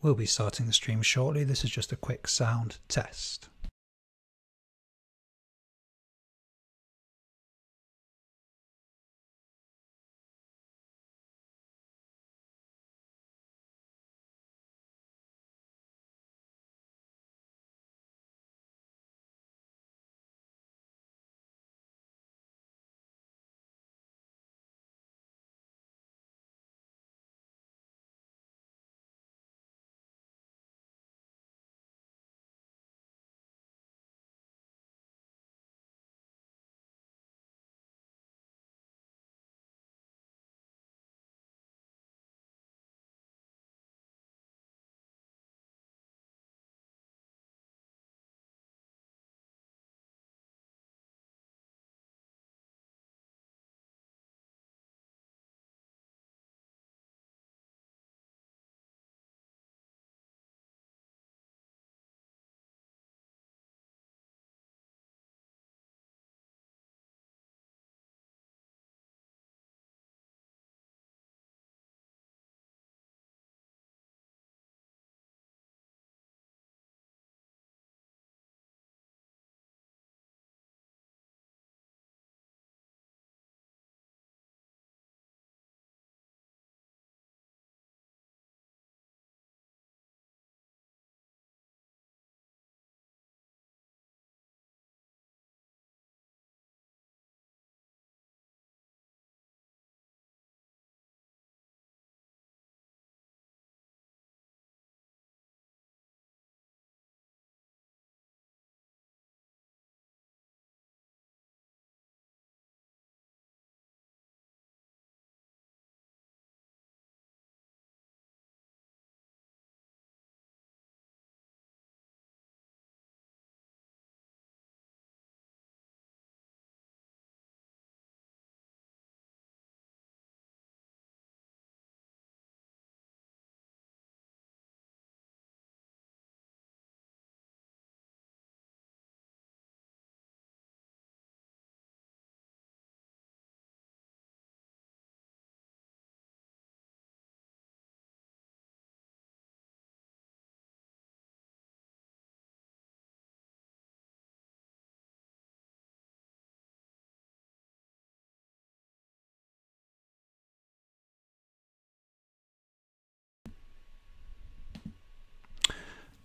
We'll be starting the stream shortly. This is just a quick sound test.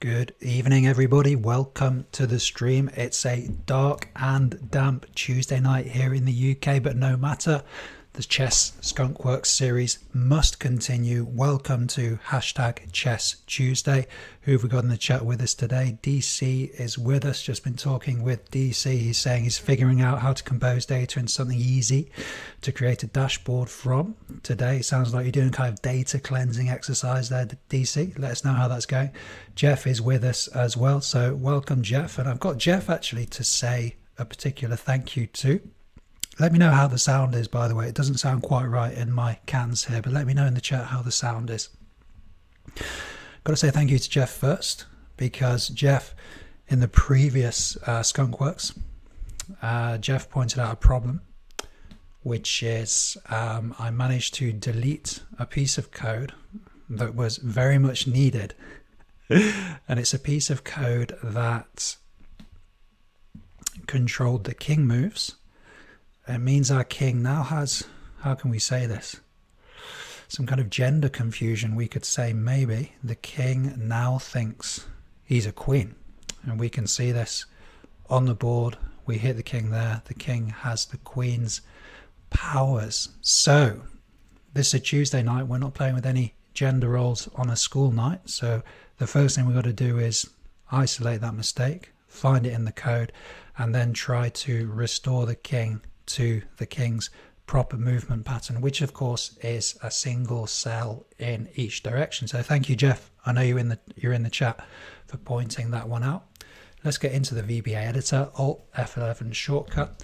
Good evening, everybody. Welcome to the stream. It's a dark and damp Tuesday night here in the UK, but no matter. The Chess Skunkworks series must continue. Welcome to hashtag Chess Tuesday. Who have we got in the chat with us today? DC is with us. Just been talking with DC. He's saying he's figuring out how to compose data in something easy to create a dashboard from. Today sounds like you're doing kind of data cleansing exercise there, DC. Let us know how that's going. Jeff is with us as well. So welcome, Jeff. And I've got Jeff actually to say a particular thank you to. Let me know how the sound is, by the way. It doesn't sound quite right in my cans here, but let me know in the chat how the sound is. Got to say thank you to Jeff first, because Jeff, in the previous uh, Skunkworks, uh, Jeff pointed out a problem, which is um, I managed to delete a piece of code that was very much needed. and it's a piece of code that controlled the king moves it means our king now has, how can we say this? Some kind of gender confusion. We could say maybe the king now thinks he's a queen. And we can see this on the board. We hit the king there. The king has the queen's powers. So, this is a Tuesday night. We're not playing with any gender roles on a school night. So, the first thing we've got to do is isolate that mistake, find it in the code, and then try to restore the king to the king's proper movement pattern, which of course is a single cell in each direction. So thank you, Jeff. I know you're in the you're in the chat for pointing that one out. Let's get into the VBA editor, Alt F11 shortcut.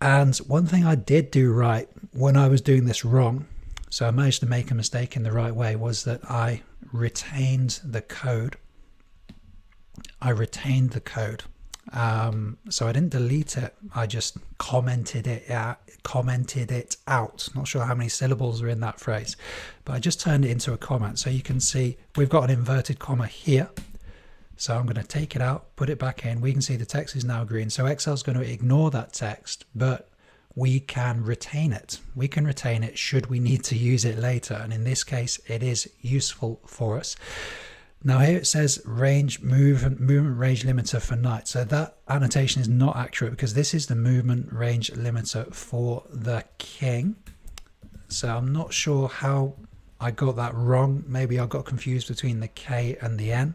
And one thing I did do right when I was doing this wrong, so I managed to make a mistake in the right way, was that I retained the code. I retained the code Um, so I didn't delete it. I just commented it out, commented it out. Not sure how many syllables are in that phrase, but I just turned it into a comment. So you can see we've got an inverted comma here. So I'm going to take it out, put it back in. We can see the text is now green. So Excel's going to ignore that text, but we can retain it. We can retain it should we need to use it later. And in this case, it is useful for us. Now here it says range movement movement range limiter for knight. So that annotation is not accurate because this is the movement range limiter for the king. So I'm not sure how I got that wrong. Maybe I got confused between the K and the N.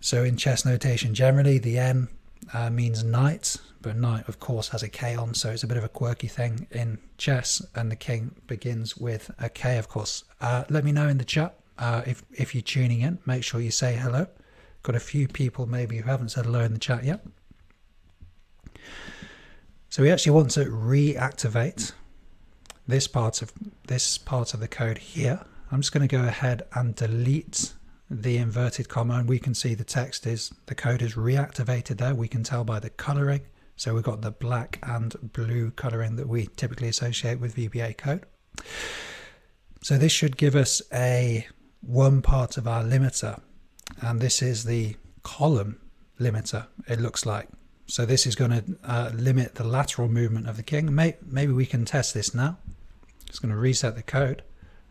So in chess notation, generally the N uh, means knight, but knight of course has a K on, so it's a bit of a quirky thing in chess. And the king begins with a K, of course. Uh, let me know in the chat uh, if if you're tuning in, make sure you say hello. Got a few people maybe who haven't said hello in the chat yet. So we actually want to reactivate this part of this part of the code here. I'm just going to go ahead and delete the inverted comma and we can see the text is the code is reactivated there. We can tell by the coloring. So we've got the black and blue coloring that we typically associate with VBA code. So this should give us a one part of our limiter and this is the column limiter it looks like. So this is going to uh, limit the lateral movement of the king. Maybe we can test this now. Just going to reset the code.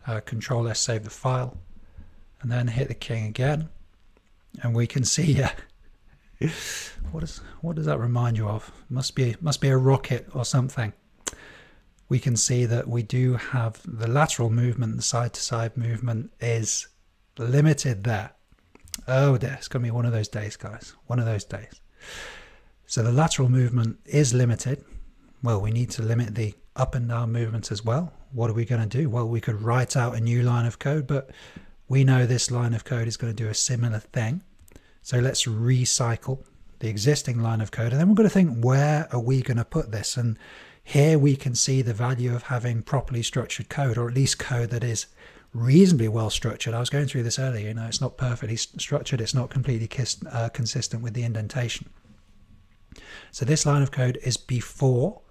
Uh, control s save the file and then hit the king again. And we can see uh, what is what does that remind you of? Must be must be a rocket or something we can see that we do have the lateral movement, the side to side movement is limited there. Oh dear, it's going to be one of those days, guys. One of those days. So the lateral movement is limited. Well, we need to limit the up and down movements as well. What are we going to do? Well, we could write out a new line of code, but we know this line of code is going to do a similar thing. So let's recycle the existing line of code. And then we're going to think, where are we going to put this? And here we can see the value of having properly structured code, or at least code that is reasonably well structured. I was going through this earlier, you know, it's not perfectly structured, it's not completely uh, consistent with the indentation. So this line of code is before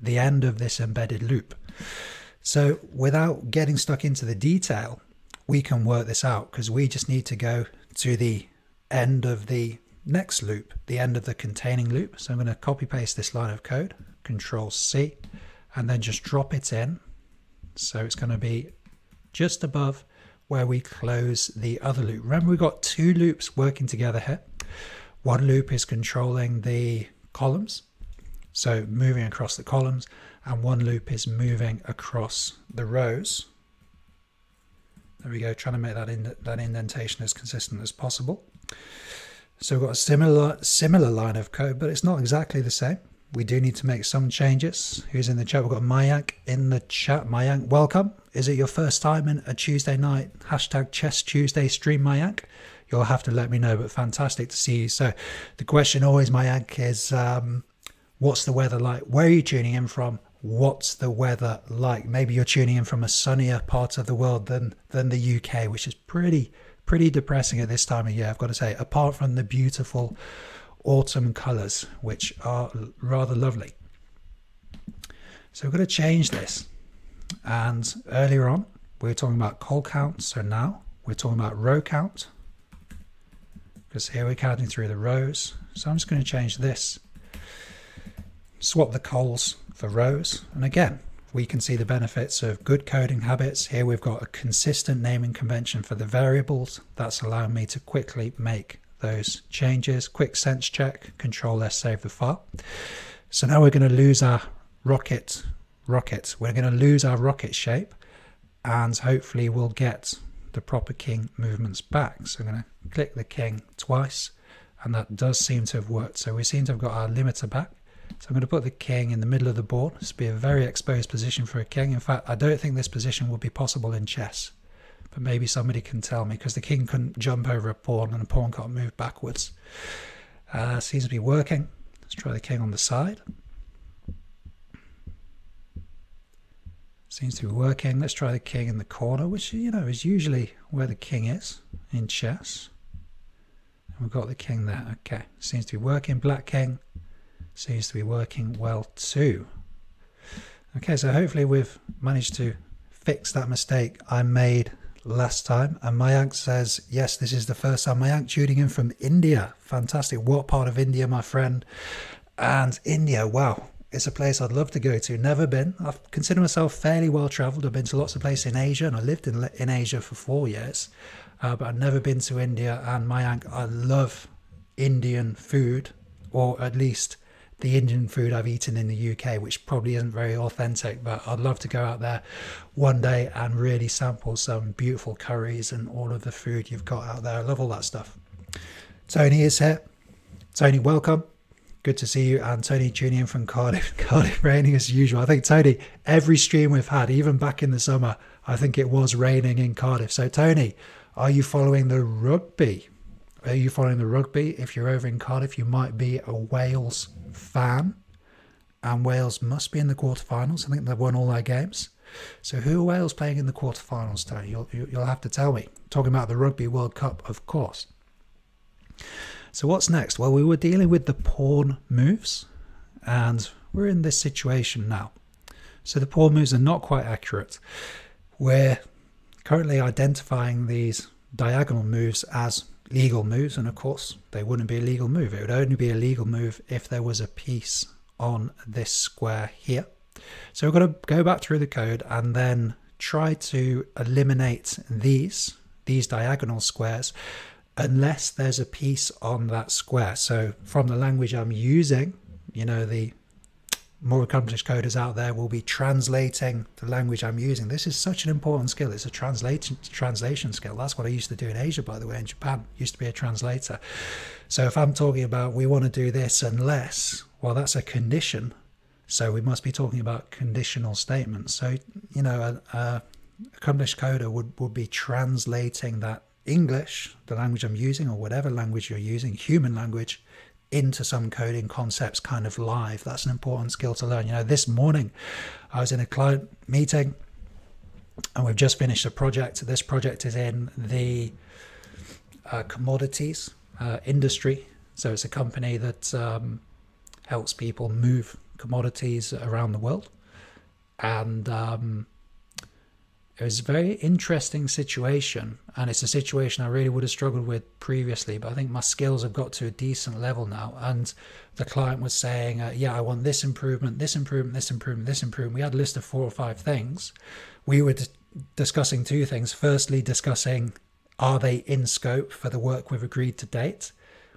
the end of this embedded loop. So without getting stuck into the detail, we can work this out because we just need to go to the end of the next loop, the end of the containing loop. So I'm going to copy paste this line of code, Control C, and then just drop it in. So it's going to be just above where we close the other loop. Remember, we've got two loops working together here. One loop is controlling the columns, so moving across the columns, and one loop is moving across the rows. There we go, trying to make that, that indentation as consistent as possible. So we've got a similar, similar line of code, but it's not exactly the same we do need to make some changes. Who's in the chat? We've got Mayank in the chat. Mayank, welcome. Is it your first time in a Tuesday night hashtag Chess Tuesday stream, Mayank? You'll have to let me know, but fantastic to see you. So, the question always, Mayank, is um, what's the weather like? Where are you tuning in from? What's the weather like? Maybe you're tuning in from a sunnier part of the world than than the UK, which is pretty pretty depressing at this time of year. I've got to say, apart from the beautiful autumn colours, which are rather lovely. So we're going to change this. And earlier on, we were talking about call count. So now we're talking about row count. Because here we're counting through the rows. So I'm just going to change this. Swap the calls for rows. And again, we can see the benefits of good coding habits. Here we've got a consistent naming convention for the variables. That's allowing me to quickly make those changes. Quick sense check, control S, save the file. So now we're going to lose our rocket, rocket. We're going to lose our rocket shape and hopefully we'll get the proper king movements back. So I'm going to click the king twice and that does seem to have worked. So we seem to have got our limiter back. So I'm going to put the king in the middle of the board. This would be a very exposed position for a king. In fact, I don't think this position would be possible in chess but maybe somebody can tell me because the king couldn't jump over a pawn and a pawn can't move backwards. Uh, seems to be working. Let's try the king on the side. Seems to be working. Let's try the king in the corner, which you know is usually where the king is in chess. We've got the king there. Okay, seems to be working. Black king seems to be working well too. Okay, so hopefully we've managed to fix that mistake I made last time. And Mayank says, yes, this is the first time. Mayank tuning in from India. Fantastic. What part of India, my friend? And India, wow, it's a place I'd love to go to. Never been. I consider myself fairly well travelled. I've been to lots of places in Asia, and I lived in in Asia for four years, uh, but I've never been to India. And Mayank, I love Indian food, or at least the Indian food I've eaten in the UK, which probably isn't very authentic, but I'd love to go out there one day and really sample some beautiful curries and all of the food you've got out there. I love all that stuff. Tony is here. Tony, welcome. Good to see you. And Tony tuning in from Cardiff. Cardiff raining as usual. I think, Tony, every stream we've had, even back in the summer, I think it was raining in Cardiff. So, Tony, are you following the rugby? Are you following the rugby? If you're over in Cardiff, you might be a Wales fan. And Wales must be in the quarterfinals. I think they've won all their games. So who are Wales playing in the quarterfinals, Tony? You'll, you'll have to tell me. Talking about the Rugby World Cup, of course. So what's next? Well, we were dealing with the pawn moves, and we're in this situation now. So the pawn moves are not quite accurate. We're currently identifying these diagonal moves as legal moves, and of course, they wouldn't be a legal move. It would only be a legal move if there was a piece on this square here. So we're going to go back through the code and then try to eliminate these, these diagonal squares unless there's a piece on that square. So from the language I'm using, you know, the more accomplished coders out there will be translating the language I'm using. This is such an important skill. It's a translation translation skill. That's what I used to do in Asia, by the way. In Japan, used to be a translator. So if I'm talking about we want to do this unless, well, that's a condition. So we must be talking about conditional statements. So you know, a, a accomplished coder would would be translating that English, the language I'm using, or whatever language you're using, human language, into some coding concepts kind of live. That's an important skill to learn. You know, this morning I was in a client meeting and we've just finished a project. This project is in the uh, commodities uh, industry. So it's a company that um, helps people move commodities around the world. And um, it was a very interesting situation, and it's a situation I really would have struggled with previously. But I think my skills have got to a decent level now. And the client was saying, uh, "Yeah, I want this improvement, this improvement, this improvement, this improvement." We had a list of four or five things. We were discussing two things. Firstly, discussing are they in scope for the work we've agreed to date,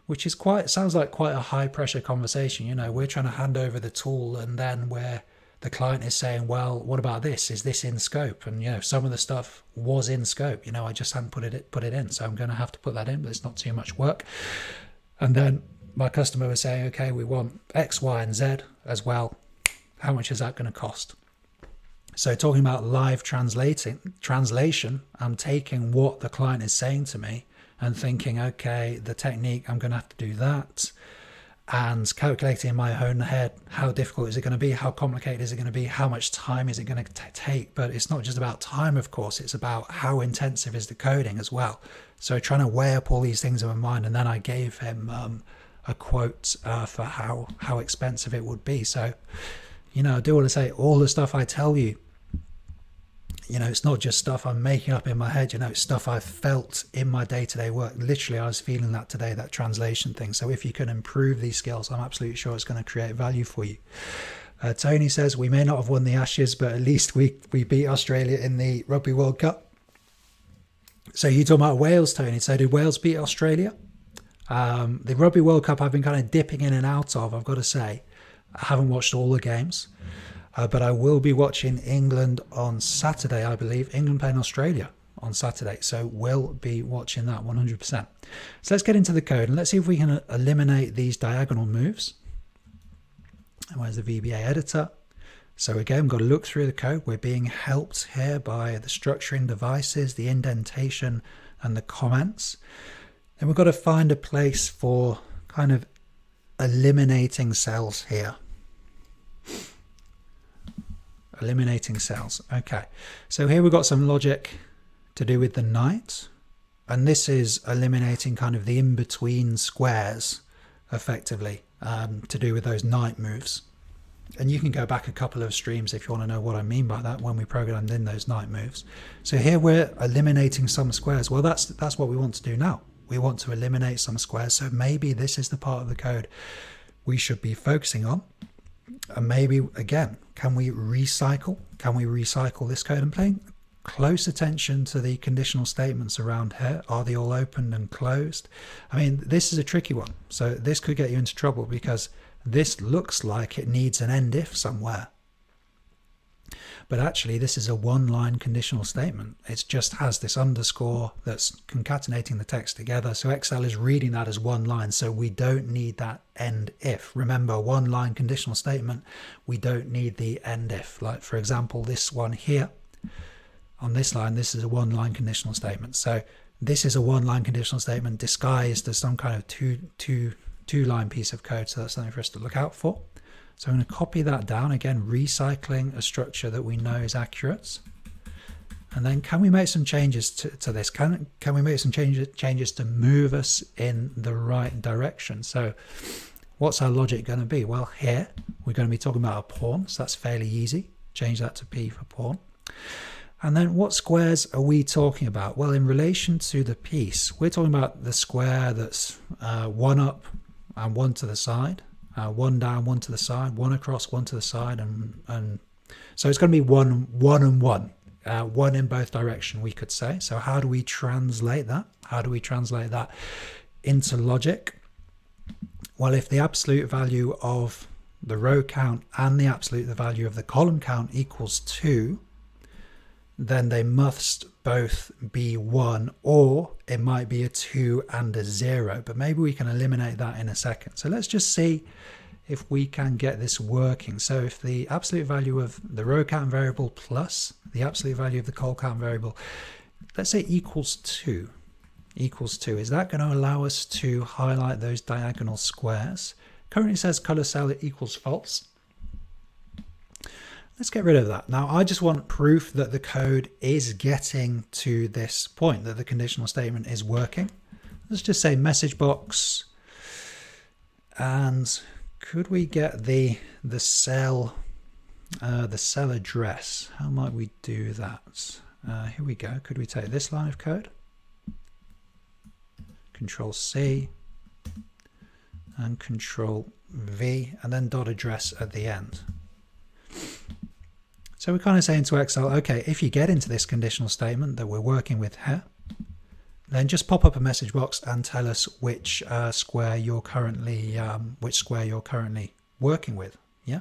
which is quite sounds like quite a high pressure conversation. You know, we're trying to hand over the tool, and then we're the client is saying, well, what about this? Is this in scope? And you know, some of the stuff was in scope. You know, I just hadn't put it put it in, so I'm going to have to put that in, but it's not too much work. And then my customer was saying, okay, we want X, Y, and Z as well. How much is that going to cost? So talking about live translating translation, I'm taking what the client is saying to me and thinking, okay, the technique, I'm going to have to do that and calculating in my own head how difficult is it going to be, how complicated is it going to be, how much time is it going to take. But it's not just about time, of course, it's about how intensive is the coding as well. So trying to weigh up all these things in my mind, and then I gave him um, a quote uh, for how how expensive it would be. So, you know, I do want to say all the stuff I tell you you know, it's not just stuff I'm making up in my head, you know, it's stuff I've felt in my day to day work. Literally, I was feeling that today, that translation thing. So, if you can improve these skills, I'm absolutely sure it's going to create value for you. Uh, Tony says, We may not have won the Ashes, but at least we, we beat Australia in the Rugby World Cup. So, you talking about Wales, Tony. So, did Wales beat Australia? Um, the Rugby World Cup, I've been kind of dipping in and out of, I've got to say. I haven't watched all the games. Uh, but I will be watching England on Saturday, I believe. England playing Australia on Saturday. So we'll be watching that 100%. So let's get into the code and let's see if we can eliminate these diagonal moves. And where's the VBA editor? So again, we've got to look through the code. We're being helped here by the structuring devices, the indentation, and the comments. Then we've got to find a place for kind of eliminating cells here eliminating cells. Okay, so here we've got some logic to do with the knight. and this is eliminating kind of the in-between squares effectively um, to do with those knight moves. And you can go back a couple of streams if you want to know what I mean by that when we programmed in those knight moves. So here we're eliminating some squares. Well, that's that's what we want to do now. We want to eliminate some squares. So maybe this is the part of the code we should be focusing on. And maybe again, can we recycle? Can we recycle this code and playing close attention to the conditional statements around here. Are they all open and closed? I mean, this is a tricky one. So this could get you into trouble because this looks like it needs an end if somewhere. But actually, this is a one line conditional statement. It just has this underscore that's concatenating the text together. So Excel is reading that as one line. So we don't need that end if. Remember, one line conditional statement, we don't need the end if. Like, for example, this one here on this line, this is a one line conditional statement. So this is a one line conditional statement disguised as some kind of two, two, two line piece of code. So that's something for us to look out for. So I'm going to copy that down again, recycling a structure that we know is accurate. And then can we make some changes to, to this? Can, can we make some changes, changes to move us in the right direction? So what's our logic going to be? Well, here we're going to be talking about a pawn. So that's fairly easy. Change that to P for pawn. And then what squares are we talking about? Well, in relation to the piece, we're talking about the square that's uh, one up and one to the side, uh, one down, one to the side, one across, one to the side, and and so it's going to be one, one and one, uh, one in both direction, we could say. So how do we translate that? How do we translate that into logic? Well, if the absolute value of the row count and the absolute value of the column count equals two, then they must both be one, or it might be a two and a zero. But maybe we can eliminate that in a second. So let's just see if we can get this working. So if the absolute value of the row count variable plus the absolute value of the col count variable, let's say equals two, equals two, is that going to allow us to highlight those diagonal squares? Currently says color cell equals false. Let's get rid of that. Now, I just want proof that the code is getting to this point, that the conditional statement is working. Let's just say message box. And could we get the the cell uh, the cell address? How might we do that? Uh, here we go. Could we take this line of code? Control C and Control V and then dot address at the end. So we're kind of saying to Excel, okay, if you get into this conditional statement that we're working with here, then just pop up a message box and tell us which uh, square you're currently um, which square you're currently working with. Yeah.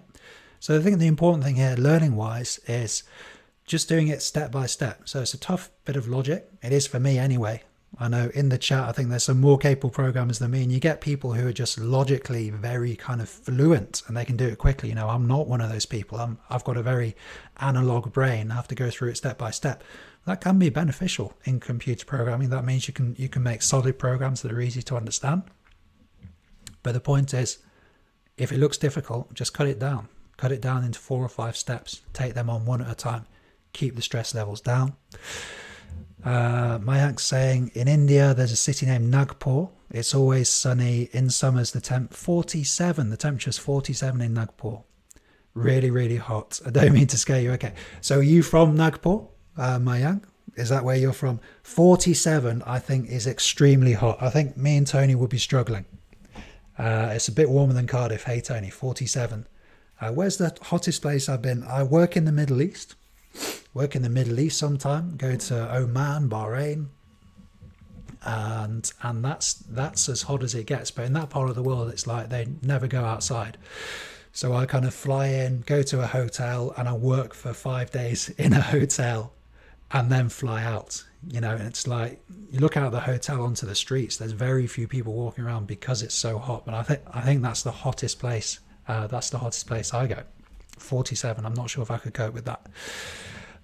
So I think the important thing here, learning wise, is just doing it step by step. So it's a tough bit of logic. It is for me anyway. I know in the chat, I think there's some more capable programmers than me, and you get people who are just logically very kind of fluent and they can do it quickly. You know, I'm not one of those people. I'm, I've got a very analog brain. I have to go through it step by step. That can be beneficial in computer programming. That means you can you can make solid programs that are easy to understand. But the point is, if it looks difficult, just cut it down. Cut it down into four or five steps. Take them on one at a time. Keep the stress levels down. Uh, Mayank's saying in India there's a city named Nagpur. It's always sunny. In summers the temp 47. The temperature's 47 in Nagpur. Really, really hot. I don't mean to scare you. Okay, so are you from Nagpur, uh, Mayank? Is that where you're from? 47, I think, is extremely hot. I think me and Tony would be struggling. Uh, it's a bit warmer than Cardiff. Hey, Tony, 47. Uh, where's the hottest place I've been? I work in the Middle East work in the Middle East sometime, go to Oman, Bahrain, and and that's that's as hot as it gets. But in that part of the world, it's like they never go outside. So I kind of fly in, go to a hotel, and I work for five days in a hotel, and then fly out. You know, and it's like you look out of the hotel onto the streets. There's very few people walking around because it's so hot. But I think I think that's the hottest place. Uh, that's the hottest place I go. 47. I'm not sure if I could cope with that.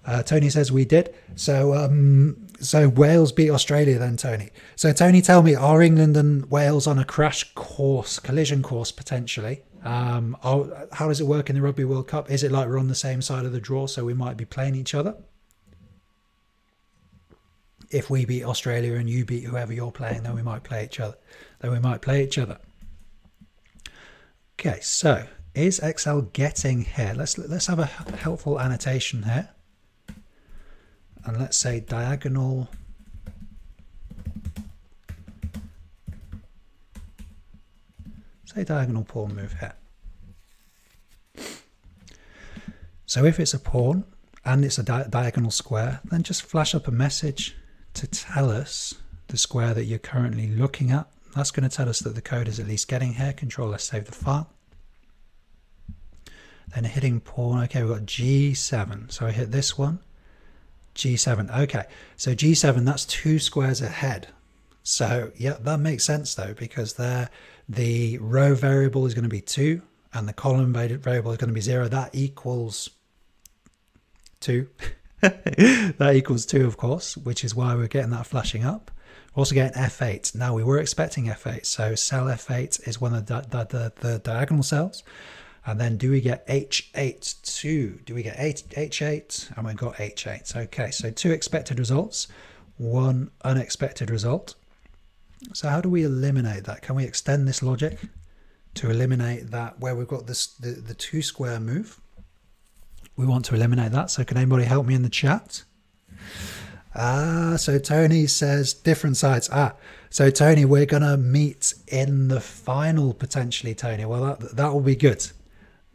Uh, Tony says we did. So, um, so Wales beat Australia then, Tony. So, Tony, tell me, are England and Wales on a crash course, collision course potentially? Um, are, how does it work in the Rugby World Cup? Is it like we're on the same side of the draw, so we might be playing each other? if we beat Australia and you beat whoever you're playing, then we might play each other. Then we might play each other. Okay, so is Excel getting here? Let's let's have a helpful annotation here. And let's say diagonal say diagonal pawn move here. So if it's a pawn and it's a di diagonal square, then just flash up a message to tell us the square that you're currently looking at. That's going to tell us that the code is at least getting here. Control let's save the file. Then hitting pawn. Okay, we've got G7. So I hit this one. G7. Okay, so G7, that's two squares ahead. So yeah, that makes sense though, because there the row variable is going to be 2 and the column variable is going to be 0. That equals 2. that equals 2, of course, which is why we're getting that flashing up. We're also getting F8. Now, we were expecting F8, so cell F8 is one of the, the, the, the diagonal cells. And then do we get H8 too? Do we get H8? And we've got H8. Okay, so two expected results, one unexpected result. So how do we eliminate that? Can we extend this logic to eliminate that where we've got this the, the two square move? We want to eliminate that. So can anybody help me in the chat? Ah, so Tony says different sides. Ah, so Tony, we're gonna meet in the final potentially, Tony. Well, that that will be good.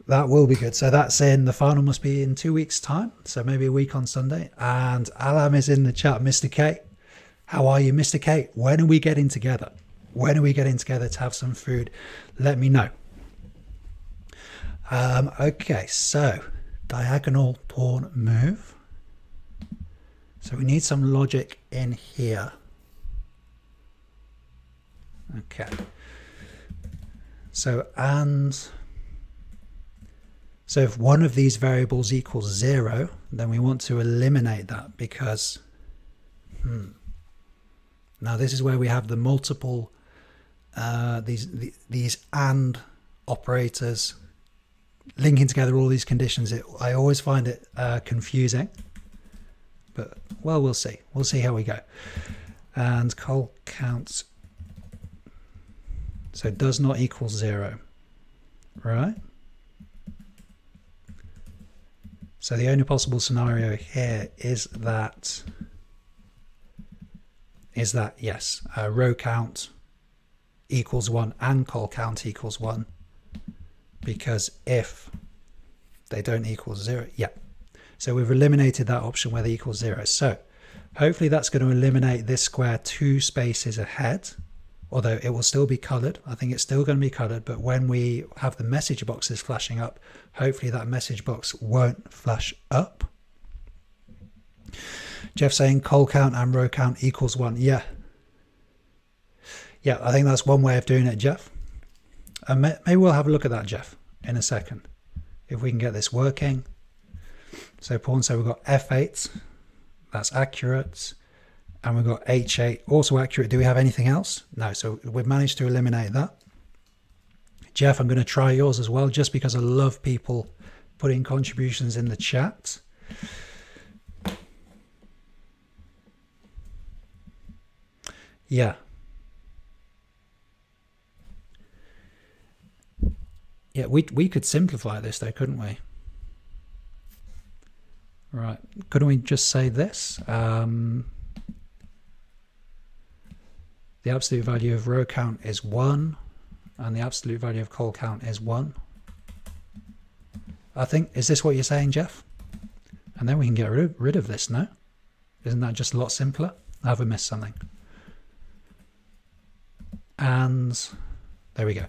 That will be good. So that's in the final must be in two weeks' time. So maybe a week on Sunday. And Alam is in the chat, Mr. K. How are you, Mr. K? When are we getting together? When are we getting together to have some food? Let me know. Um, okay, so diagonal pawn move. So we need some logic in here. Okay. So and so if one of these variables equals zero, then we want to eliminate that because hmm, now this is where we have the multiple uh, these the, these and operators linking together all these conditions. It, I always find it uh, confusing, but well, we'll see. We'll see how we go. And col counts so does not equal zero, right? So the only possible scenario here is that is that yes, uh, row count equals one and col count equals one because if they don't equal zero, yeah. So we've eliminated that option where they equal zero. So hopefully that's going to eliminate this square two spaces ahead, although it will still be colored. I think it's still going to be colored, but when we have the message boxes flashing up, hopefully that message box won't flash up. Jeff saying col count and row count equals one. Yeah. Yeah, I think that's one way of doing it, Jeff. And maybe we'll have a look at that, Jeff, in a second. If we can get this working. So pawn, so we've got F8. That's accurate. And we've got H8, also accurate. Do we have anything else? No, so we've managed to eliminate that. Jeff, I'm going to try yours as well, just because I love people putting contributions in the chat. Yeah. Yeah, we we could simplify this though, couldn't we? Right. Couldn't we just say this? Um, the absolute value of row count is 1 and the absolute value of col count is 1. I think, is this what you're saying, Jeff? And then we can get rid, rid of this, no? Isn't that just a lot simpler? Have I missed something? and there we go.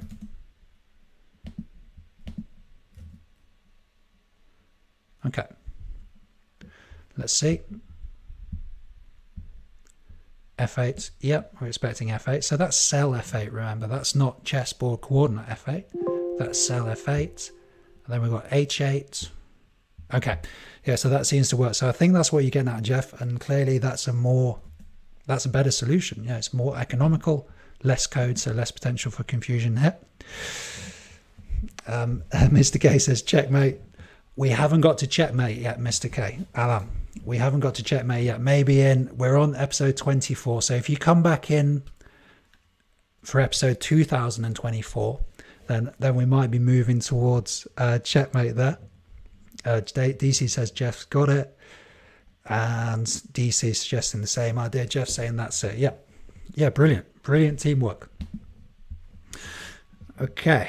Okay, let's see. F8, yep, we're expecting F8. So that's cell F8, remember, that's not chessboard coordinate F8. That's cell F8. And then we've got H8. Okay, yeah, so that seems to work. So I think that's what you're getting at, Jeff. And clearly that's a more, that's a better solution. Yeah, it's more economical less code, so less potential for confusion there. Um, Mr. K says, checkmate. we haven't got to checkmate yet, Mr. K. Alan, we haven't got to checkmate yet. Maybe in, we're on episode 24. So if you come back in for episode 2024, then then we might be moving towards uh, checkmate there. Uh, DC says Jeff's got it, and DC suggesting the same idea. Jeff saying that's it. Yeah, yeah, brilliant, brilliant teamwork. Okay.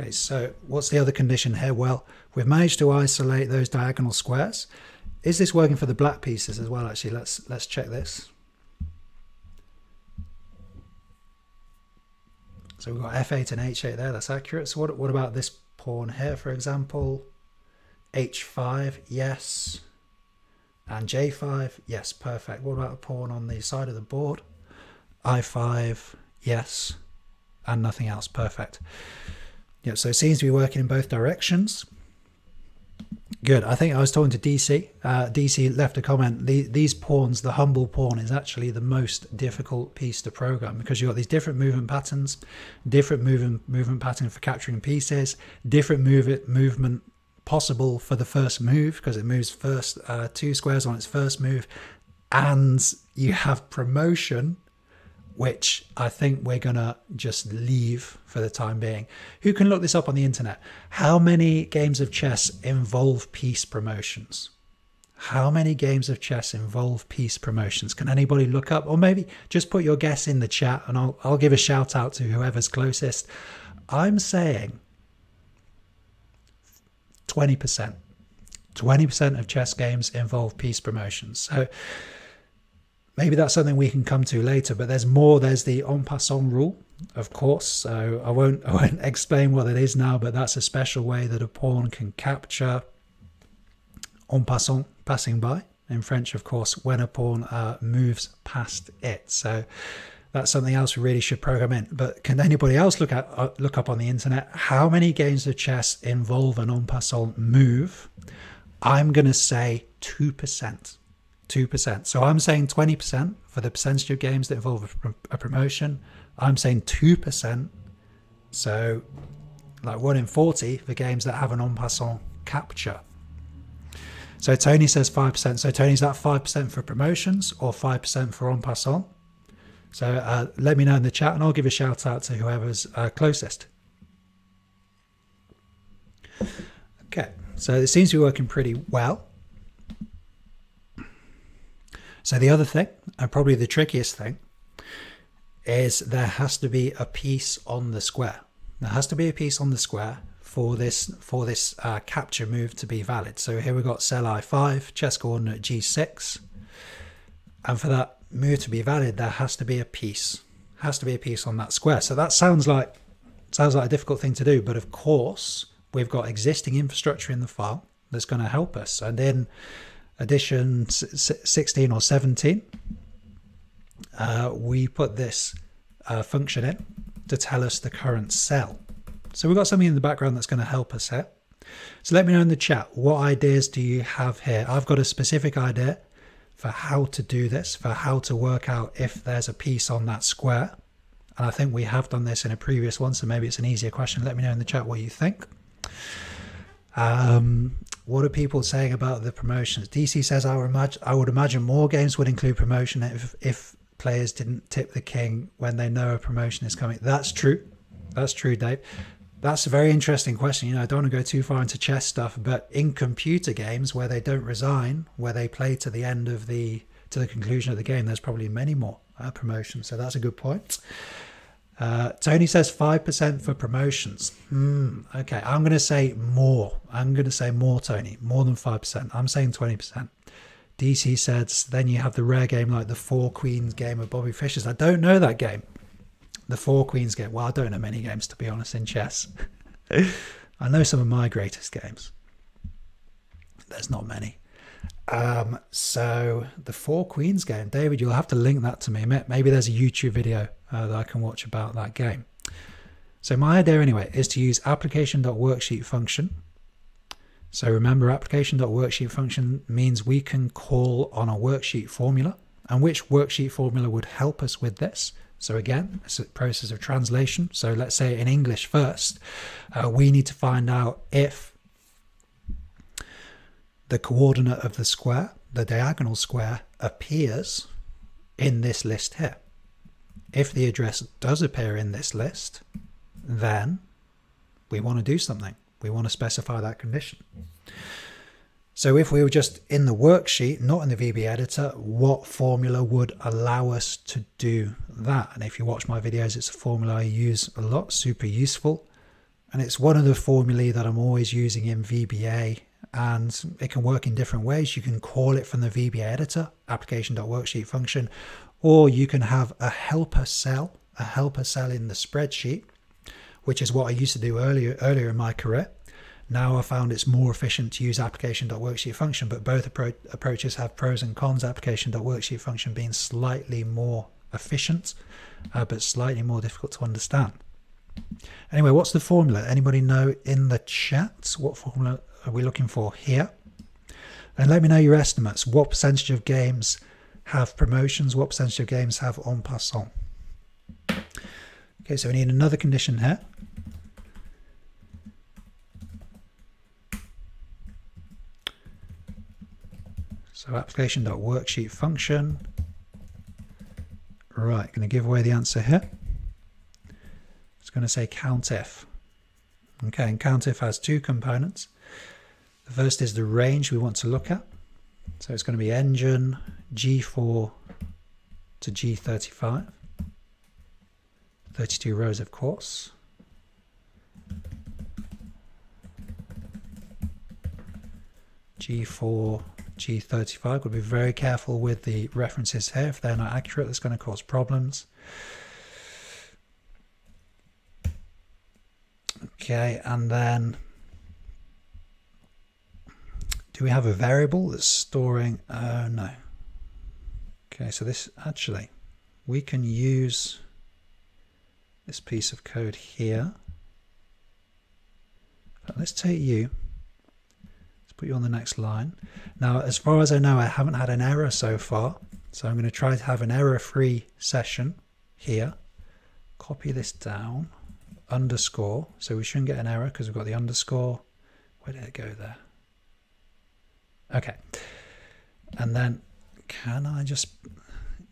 Okay, so what's the other condition here? Well, we've managed to isolate those diagonal squares. Is this working for the black pieces as well? Actually, let's let's check this. So we've got f8 and h8 there. That's accurate. So what what about this pawn here, for example? h5, yes. And j5, yes, perfect. What about a pawn on the side of the board? i5, yes. And nothing else, perfect. Yep, so it seems to be working in both directions. Good. I think I was talking to DC. Uh, DC left a comment. The, these pawns, the humble pawn, is actually the most difficult piece to program because you've got these different movement patterns, different movement movement pattern for capturing pieces, different move it, movement possible for the first move because it moves first uh, two squares on its first move, and you have promotion which I think we're to just leave for the time being. Who can look this up on the internet? How many games of chess involve piece promotions? How many games of chess involve piece promotions? Can anybody look up? Or maybe just put your guess in the chat and I'll, I'll give a shout out to whoever's closest. I'm saying 20%. 20% of chess games involve piece promotions. So maybe that's something we can come to later but there's more there's the en passant rule of course. So i won't i won't explain what it is now but that's a special way that a pawn can capture en passant passing by. In french of course when a pawn uh, moves past it. So that's something else we really should program in but can anybody else look at uh, look up on the internet how many games of chess involve an en passant move? I'm going to say 2% 2%. So I'm saying 20% for the percentage of games that involve a, promotion. I'm saying 2%. So like 1 in 40 for games that have an en passant capture. So Tony says 5%. So Tony's that 5% for promotions or 5% for en passant? So uh, let me know in the chat and I'll give a shout out to whoever's uh, closest. Okay, so it seems to be working pretty well. So the other thing, and probably the trickiest thing, is there has to be a piece on the square. There has to be a piece on the square for this for this uh, capture move to be valid. So here we've got cell i5, chess coordinate g6, and for that move to be valid, there has to be a piece. Has to be a piece on that square. So that sounds like sounds like a difficult thing to do, but of course we've got existing infrastructure in the file that's going to help us. And then edition 16 or 17, uh, we put this uh, function in to tell us the current cell. So we've got something in the background that's going to help us here. So let me know in the chat, what ideas do you have here? I've got a specific idea for how to do this, for how to work out if there's a piece on that square. And I think we have done this in a previous one, so maybe it's an easier question. Let me know in the chat what you think. Um, what are people saying about the promotions? DC says I would imagine, I would imagine more games would include promotion if, if players didn't tip the king when they know a promotion is coming. That's true. That's true, Dave. That's a very interesting question. You know, I don't want to go too far into chess stuff, but in computer games where they don't resign, where they play to the end of the to the conclusion of the game, there's probably many more uh, promotions. So that's a good point. Uh, Tony says 5% for promotions. Hmm, okay, I'm going to say more. I'm going to say more, Tony. More than 5%. I'm saying 20%. DC says then you have the rare game like the Four Queens game of Bobby Fischer's. I don't know that game. The Four Queens game. Well, I don't know many games, to be honest, in chess. I know some of my greatest games. There's not many. Um, so the Four Queens game, David, you'll have to link that to me. Maybe there's a YouTube video uh, that I can watch about that game. So my idea anyway is to use application.worksheet function. So remember application.worksheet function means we can call on a worksheet formula and which worksheet formula would help us with this. So again, it's a process of translation. So let's say in English first, uh, we need to find out if the coordinate of the square, the diagonal square, appears in this list here. If the address does appear in this list, then we want to do something. We want to specify that condition. So if we were just in the worksheet, not in the VB editor, what formula would allow us to do that? And if you watch my videos, it's a formula I use a lot, super useful. And it's one of the formulae that I'm always using in VBA and it can work in different ways. You can call it from the VBA editor, application.worksheet function, or you can have a helper cell, a helper cell in the spreadsheet, which is what I used to do earlier earlier in my career. Now I found it's more efficient to use application.worksheet function, but both appro approaches have pros and cons. Application.worksheet function being slightly more efficient, uh, but slightly more difficult to understand. Anyway, what's the formula? Anybody know in the chat what formula are we looking for here? And let me know your estimates. What percentage of games have promotions? What percentage of games have en passant? Okay, so we need another condition here. So application.worksheet function. Right, going to give away the answer here. It's going to say COUNTIF. Okay, and COUNTIF has two components. The first is the range we want to look at. So it's going to be engine G4 to G35. 32 rows, of course. G4 G35. We'll be very careful with the references here. If they're not accurate, that's going to cause problems. Okay, and then do we have a variable that's storing? Uh, no. Okay, so this actually, we can use this piece of code here. But let's take you Let's put you on the next line. Now, as far as I know, I haven't had an error so far. So I'm going to try to have an error-free session here. Copy this down, underscore. So we shouldn't get an error because we've got the underscore. Where did it go there? Okay. And then can I just,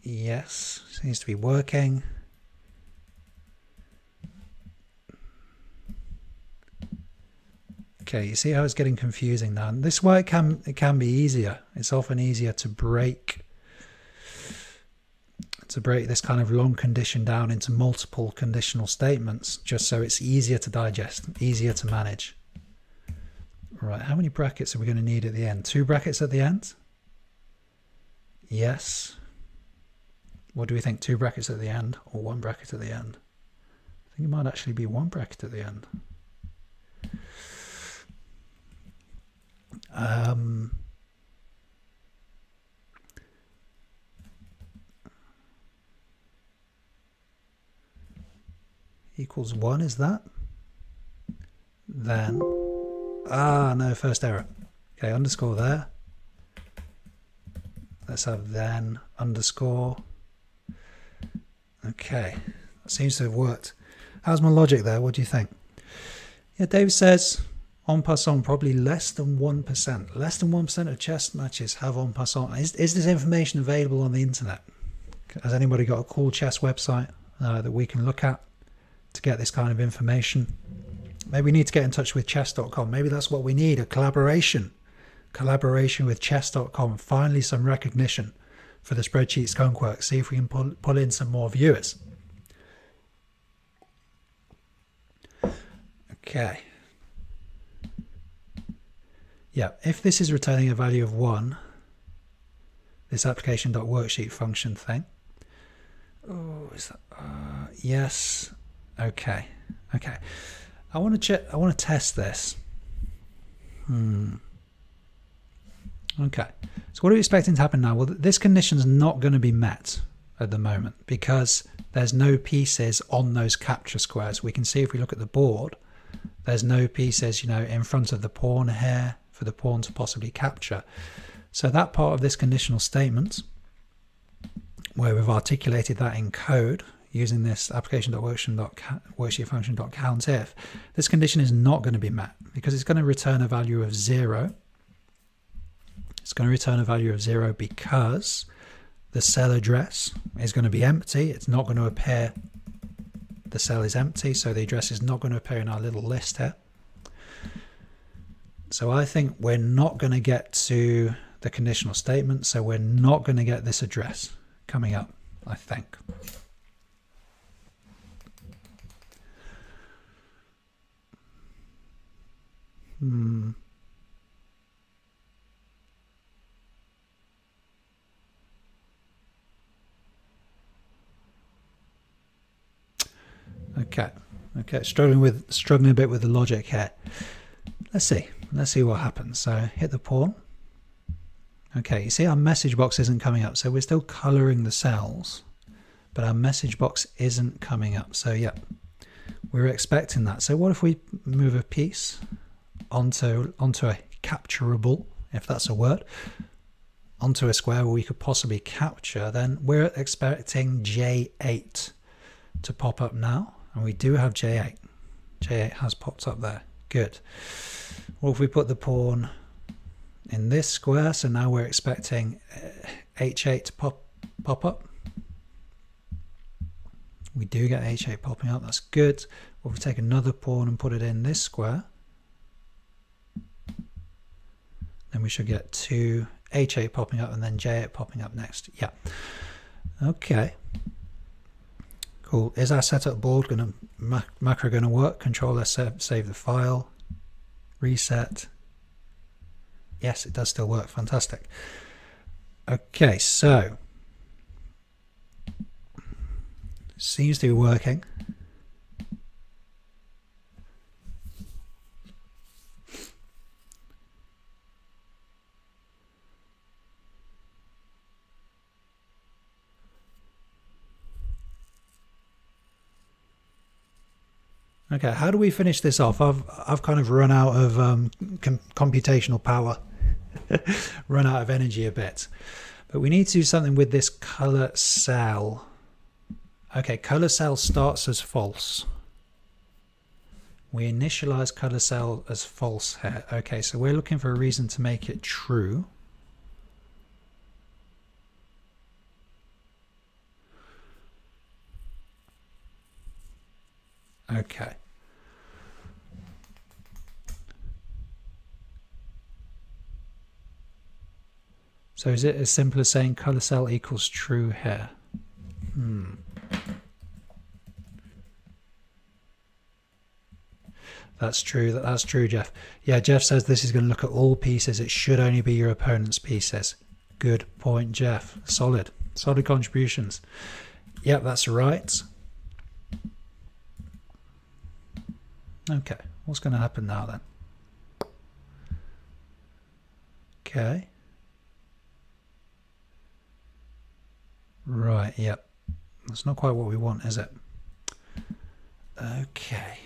yes, seems to be working. Okay, you see how it's getting confusing now. This is why it can it can be easier. It's often easier to break to break this kind of long condition down into multiple conditional statements, just so it's easier to digest, easier to manage. Right, how many brackets are we going to need at the end? Two brackets at the end? Yes. What do we think? Two brackets at the end or one bracket at the end? I think it might actually be one bracket at the end. Um, equals 1 is that? Then, ah, no, first error. Okay, underscore there. Let's have then underscore. Okay, that seems to have worked. How's my logic there? What do you think? Yeah, Dave says en passant probably less than 1%. Less than 1% of chess matches have en passant. Is, is this information available on the internet? Has anybody got a cool chess website uh, that we can look at to get this kind of information? Maybe we need to get in touch with chess.com. Maybe that's what we need a collaboration. Collaboration with chess.com. Finally, some recognition for the spreadsheet skunkworks. See if we can pull, pull in some more viewers. Okay. Yeah, if this is returning a value of 1, this application.worksheet function thing. Oh, is that, uh, yes. Okay. Okay. I want to check, I want to test this. Hmm. Okay. So what are we expecting to happen now? Well, this condition is not going to be met at the moment because there's no pieces on those capture squares. We can see if we look at the board, there's no pieces, you know, in front of the pawn here, for the pawn to possibly capture. So that part of this conditional statement where we've articulated that in code using this application.worksheet.countif, this condition is not going to be met because it's going to return a value of zero. It's going to return a value of zero because the cell address is going to be empty. It's not going to appear, the cell is empty, so the address is not going to appear in our little list here. So I think we're not going to get to the conditional statement, so we're not going to get this address coming up, I think. Hmm. Okay. Okay. Struggling with struggling a bit with the logic here. Let's see. Let's see what happens. So hit the pawn. Okay, you see our message box isn't coming up. So we're still coloring the cells, but our message box isn't coming up. So yeah, we're expecting that. So what if we move a piece onto onto a capturable, if that's a word, onto a square where we could possibly capture, then we're expecting J8 to pop up now. And we do have J8. J8 has popped up there. Good. What if we put the pawn in this square? So now we're expecting H8 uh, to pop, pop up. We do get H8 popping up. That's good. What if we take another pawn and put it in this square? Then we should get two H8 popping up and then J8 popping up next. Yeah. Okay. Cool. Is our setup board going to macro going to work? Control S save the file. Reset. Yes, it does still work. Fantastic. Okay, so seems to be working. Okay, how do we finish this off? I've I've kind of run out of um, com computational power, run out of energy a bit, but we need to do something with this color cell. Okay, color cell starts as false. We initialize color cell as false here. Okay, so we're looking for a reason to make it true. Okay. So is it as simple as saying color cell equals true here? Hmm. That's true. That, that's true, Jeff. Yeah, Jeff says this is going to look at all pieces. It should only be your opponent's pieces. Good point, Jeff. Solid. Solid contributions. Yep, that's right. Okay, what's going to happen now then? Okay. Right, yep. That's not quite what we want, is it? Okay.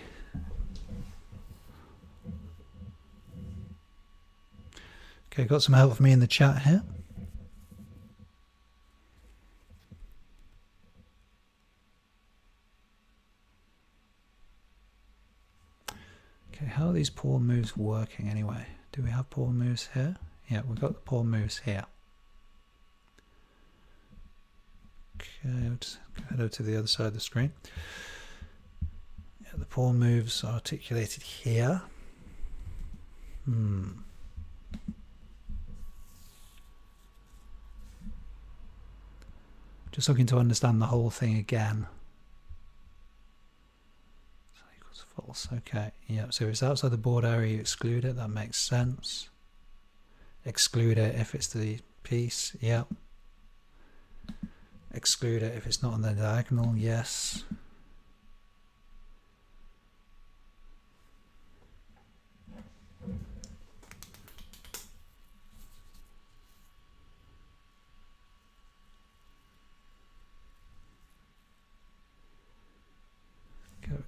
Okay, got some help from me in the chat here. Okay, how are these pawn moves working anyway? Do we have pawn moves here? Yeah, we've got the pawn moves here. Okay, let's head over to the other side of the screen. Yeah, the pawn moves are articulated here. Hmm. Just looking to understand the whole thing again. False. Okay, yeah, so if it's outside the board area, you exclude it. That makes sense. Exclude it if it's the piece. Yeah. Exclude it if it's not on the diagonal. Yes.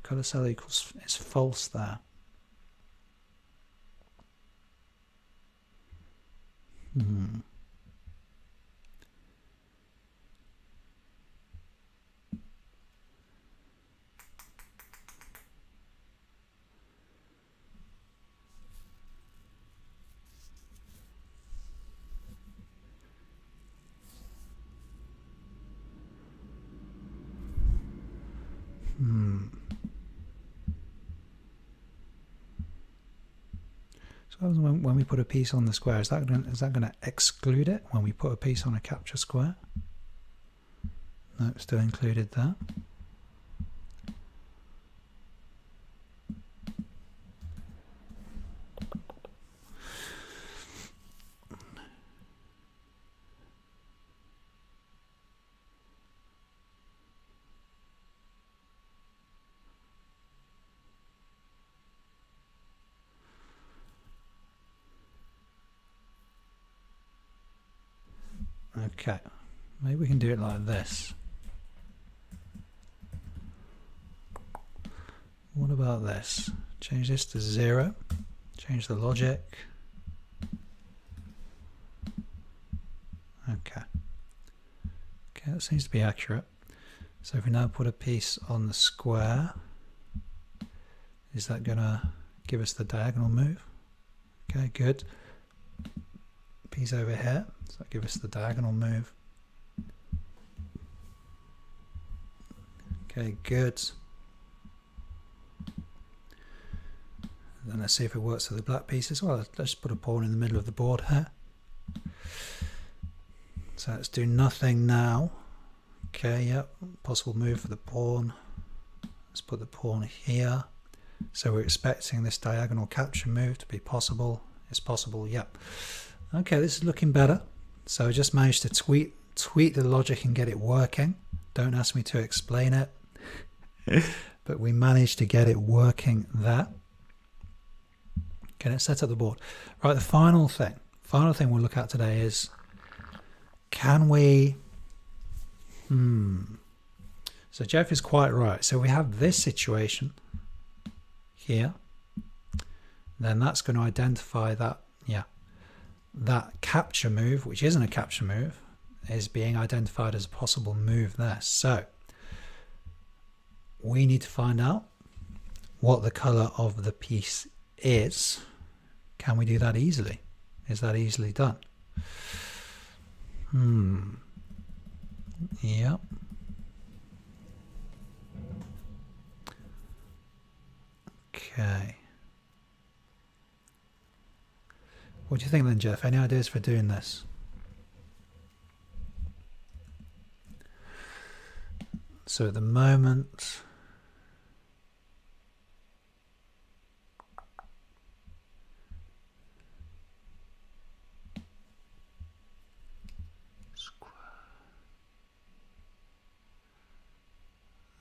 Color cell equals is false there. Hmm. When, when we put a piece on the square, is that gonna, is that going to exclude it when we put a piece on a capture square? No, it's still included there. Okay, maybe we can do it like this. What about this? Change this to zero, change the logic. Okay. Okay, that seems to be accurate. So if we now put a piece on the square, is that going to give us the diagonal move? Okay, good. Piece over here. So give us the diagonal move. Okay, good. Then let's see if it works for the black piece as well. Let's put a pawn in the middle of the board here. So let's do nothing now. Okay, yep, possible move for the pawn. Let's put the pawn here. So we're expecting this diagonal capture move to be possible. It's possible, yep. Okay, this is looking better. So I just managed to tweak tweak the logic and get it working. Don't ask me to explain it. but we managed to get it working there. Okay, let's set up the board. Right, the final thing, final thing we'll look at today is can we hmm so Jeff is quite right. So we have this situation here. Then that's going to identify that, yeah, that capture move, which isn't a capture move, is being identified as a possible move there. So we need to find out what the color of the piece is. Can we do that easily? Is that easily done? Hmm. Yep. Okay. What do you think then, Jeff? Any ideas for doing this? So at the moment,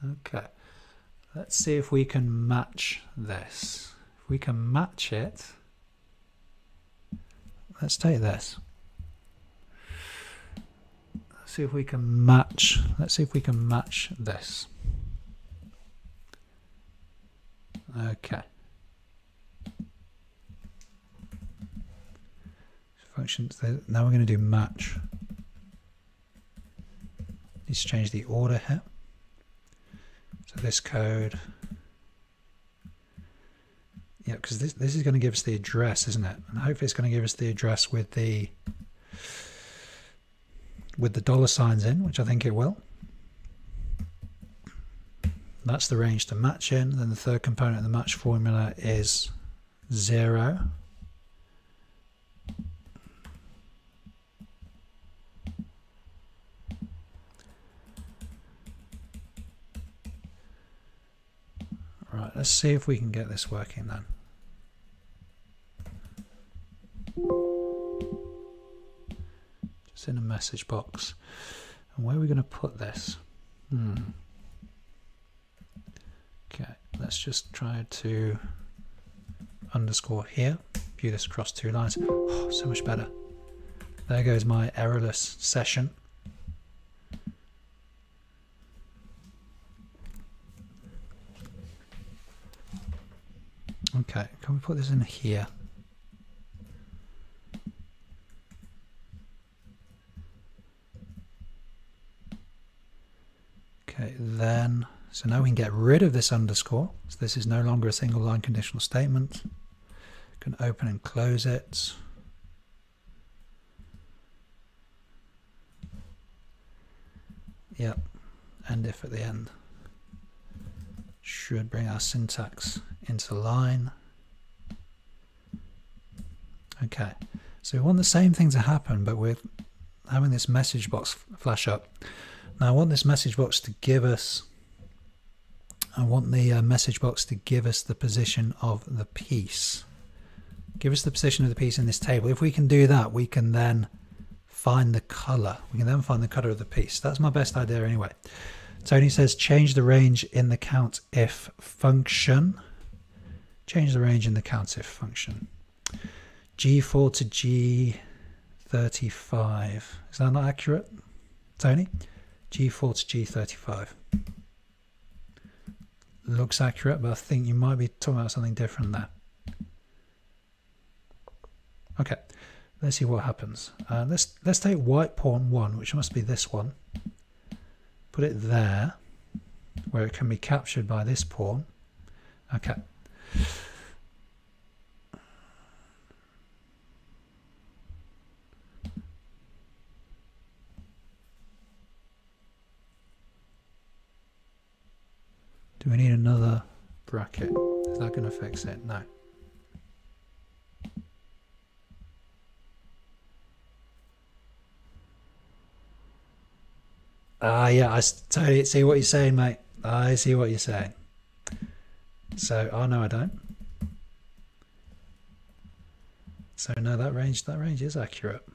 Okay, let's see if we can match this. If we can match it, let's take this. Let's see if we can match, let's see if we can match this. Okay. Functions, now we're going to do match. Let's change the order here. So this code, yeah, because this, this is going to give us the address, isn't it? And hopefully it's going to give us the address with the with the dollar signs in, which I think it will. That's the range to match in. Then the third component of the match formula is zero. Right, let's see if we can get this working then. Just in a message box. And where are we going to put this? Hmm. Okay, let's just try to underscore here. View this across two lines. Oh, so much better. There goes my errorless session. Okay, can we put this in here? Okay, then, so now we can get rid of this underscore. So this is no longer a single line conditional statement. Can open and close it. Yep, and if at the end should bring our syntax into line. Okay, so we want the same thing to happen, but we're having this message box flash up. Now I want this message box to give us, I want the uh, message box to give us the position of the piece. Give us the position of the piece in this table. If we can do that, we can then find the color. We can then find the color of the piece. That's my best idea anyway. Tony says change the range in the count if function. Change the range in the count if function. G4 to G35. Is that not accurate, Tony? G4 to G35. Looks accurate, but I think you might be talking about something different there. Okay, let's see what happens. Uh, let's let's take white pawn one, which must be this one. Put it there, where it can be captured by this pawn. Okay. Do we need another bracket? Is that going to fix it? No. Ah, yeah, I totally see what you're saying, mate. I see what you're saying. So, oh no, I don't. So no, that range, that range is accurate.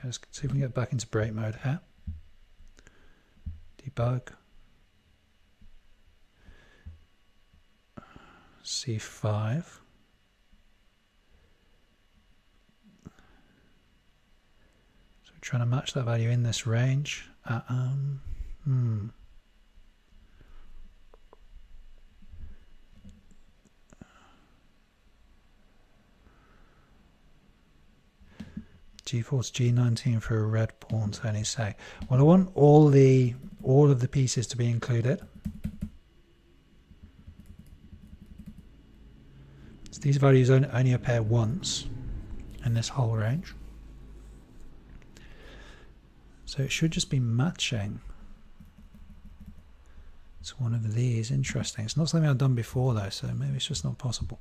Okay, let's see if we can get back into break mode here. Debug. C5. So we're trying to match that value in this range. Uh, um, hmm. G4 G19 for a red pawn, Tony say. Well, I want all the all of the pieces to be included. So these values only appear once in this whole range. So it should just be matching It's one of these. Interesting. It's not something I've done before though, so maybe it's just not possible.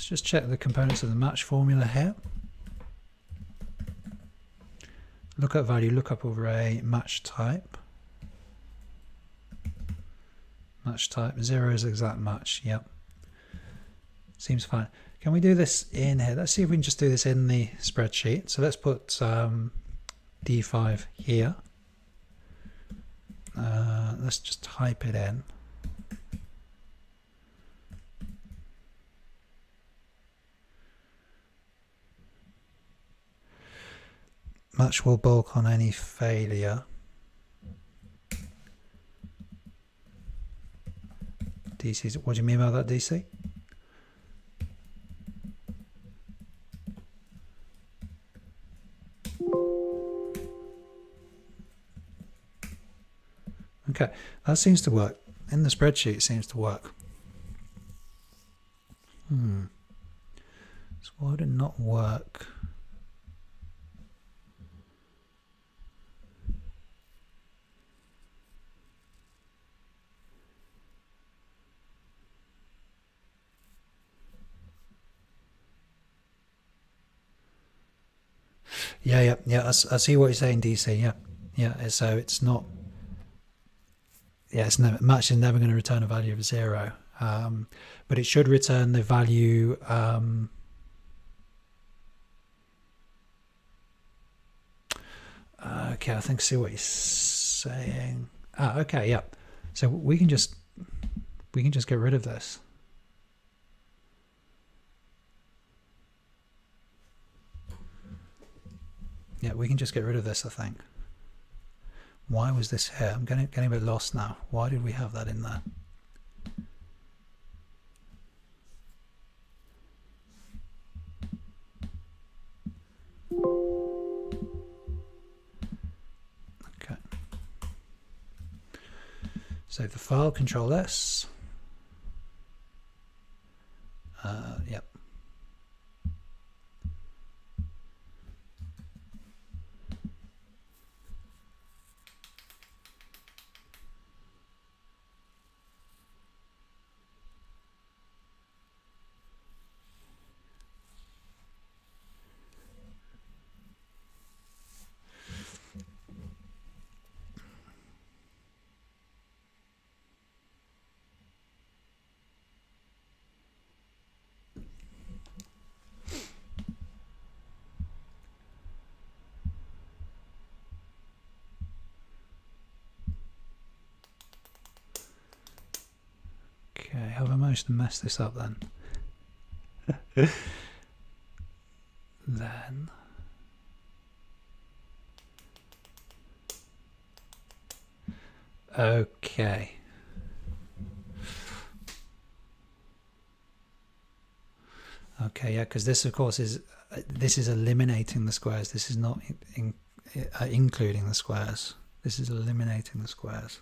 Let's just check the components of the match formula here. Lookup value, lookup array, match type. Match type, zero is exact match, yep. Seems fine. Can we do this in here? Let's see if we can just do this in the spreadsheet. So let's put um, D5 here. Uh, let's just type it in. Match will bulk on any failure. DC, what do you mean by that, DC? Okay, that seems to work. In the spreadsheet, it seems to work. Hmm. So why would it not work? Yeah, yeah, yeah. I, I see what you're saying, DC. Yeah, yeah. So it's not. Yeah, it's never match is never going to return a value of zero, um, but it should return the value. Um, okay, I think I see what you're saying. Ah, okay, yeah. So we can just we can just get rid of this. Yeah, we can just get rid of this, I think. Why was this here? I'm getting, getting a bit lost now. Why did we have that in there? Okay. Save the file, Control S. Uh, yep. Okay, have I managed to mess this up then? then okay. Okay, yeah, because this, of course, is uh, this is eliminating the squares. This is not in, in, uh, including the squares. This is eliminating the squares.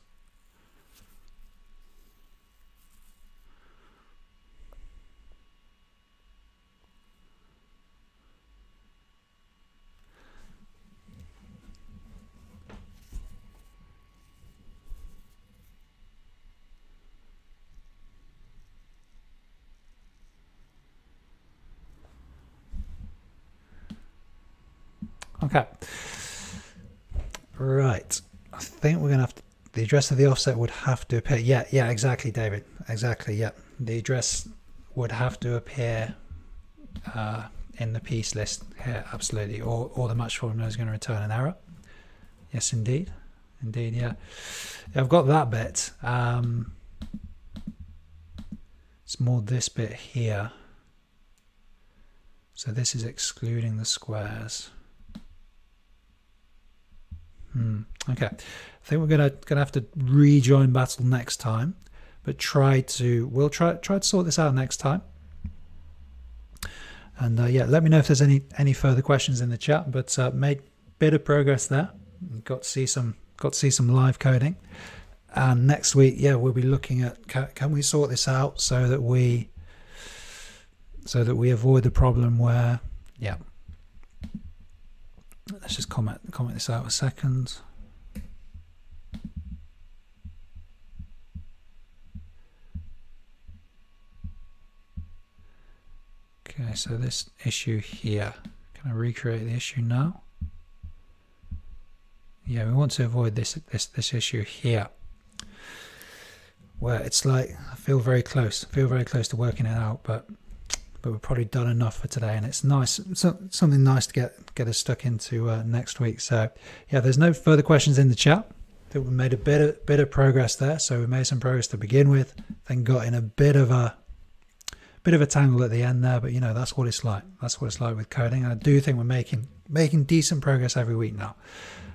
Okay. Right. I think we're going to have to, the address of the offset would have to appear. Yeah, yeah, exactly, David. Exactly, yeah. The address would have to appear uh, in the piece list here, absolutely. Or, or the match formula is going to return an error. Yes, indeed. Indeed, yeah. yeah I've got that bit. Um, it's more this bit here. So this is excluding the squares. Hmm. Okay, I think we're gonna gonna have to rejoin battle next time, but try to we'll try try to sort this out next time. And uh, yeah, let me know if there's any any further questions in the chat. But uh, made bit of progress there. Got to see some got to see some live coding. And next week, yeah, we'll be looking at can, can we sort this out so that we so that we avoid the problem where yeah let's just comment comment this out a second. Okay, so this issue here, can I recreate the issue now? Yeah, we want to avoid this this this issue here, where it's like I feel very close, I feel very close to working it out, but but we've probably done enough for today and it's nice so, something nice to get get us stuck into uh, next week. So yeah there's no further questions in the chat. Think we made a bit of bit of progress there. So we made some progress to begin with then got in a bit of a bit of a tangle at the end there but you know that's what it's like. That's what it's like with coding. And I do think we're making making decent progress every week now.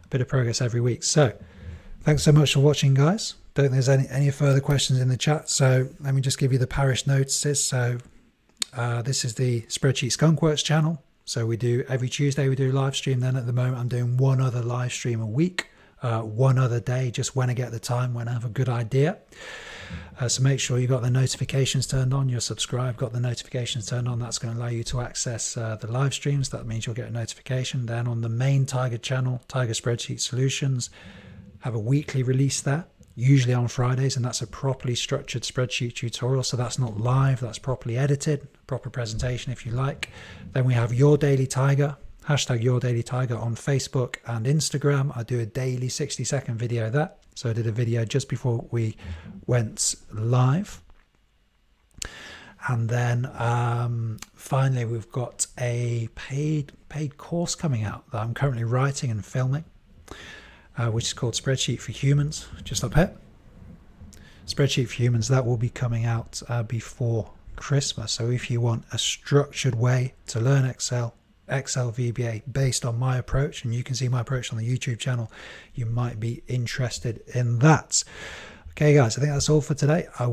A bit of progress every week. So thanks so much for watching guys. Don't think there's any any further questions in the chat. So let me just give you the parish notices. So uh, this is the Spreadsheet Skunkworks channel. So we do every Tuesday we do live stream. Then at the moment I'm doing one other live stream a week, uh, one other day, just when I get the time, when I have a good idea. Uh, so make sure you've got the notifications turned on. You're subscribed, got the notifications turned on. That's going to allow you to access uh, the live streams. That means you'll get a notification. Then on the main Tiger channel, Tiger Spreadsheet Solutions, have a weekly release there usually on Fridays, and that's a properly structured spreadsheet tutorial. So that's not live, that's properly edited, proper presentation if you like. Then we have Your Daily Tiger, hashtag Your Daily Tiger on Facebook and Instagram. I do a daily 60 second video there. So I did a video just before we went live. And then um, finally, we've got a paid paid course coming out that I'm currently writing and filming uh, which is called Spreadsheet for Humans, just up here. Spreadsheet for Humans, that will be coming out uh, before Christmas. So if you want a structured way to learn Excel, Excel VBA based on my approach, and you can see my approach on the YouTube channel, you might be interested in that. Okay, guys, I think that's all for today. I